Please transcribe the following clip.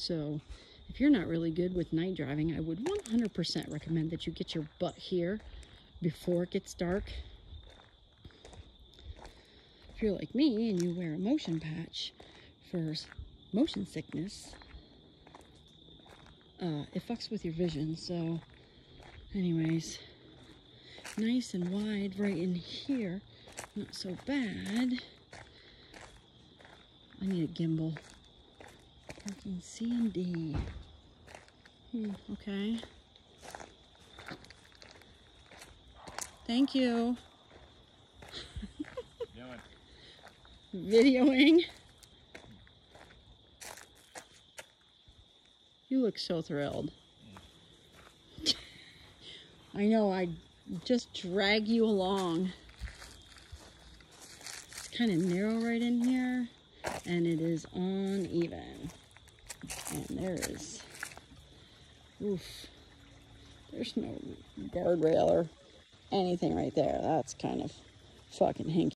So if you're not really good with night driving, I would 100% recommend that you get your butt here before it gets dark. If you're like me and you wear a motion patch for motion sickness, uh, it fucks with your vision. So anyways, nice and wide right in here. Not so bad. I need a gimbal. And D. Hmm, okay. Thank you. Videoing. You look so thrilled. I know, I just drag you along. It's kind of narrow right in here, and it is uneven. And there is, oof, there's no guardrail or anything right there. That's kind of fucking hinky.